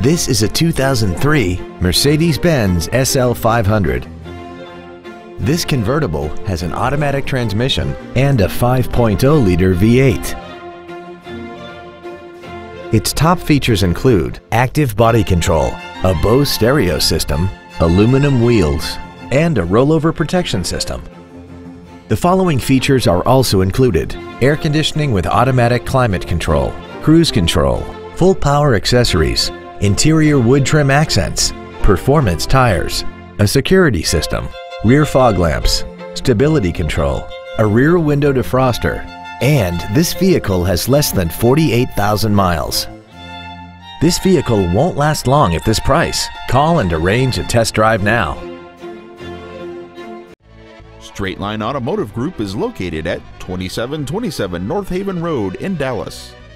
This is a 2003 Mercedes-Benz SL 500. This convertible has an automatic transmission and a 5.0-liter V8. Its top features include active body control, a Bose stereo system, aluminum wheels, and a rollover protection system. The following features are also included. Air conditioning with automatic climate control, cruise control, full power accessories, interior wood trim accents, performance tires, a security system, rear fog lamps, stability control, a rear window defroster, and this vehicle has less than 48,000 miles. This vehicle won't last long at this price. Call and arrange a test drive now. Straight Line Automotive Group is located at 2727 Northaven Road in Dallas.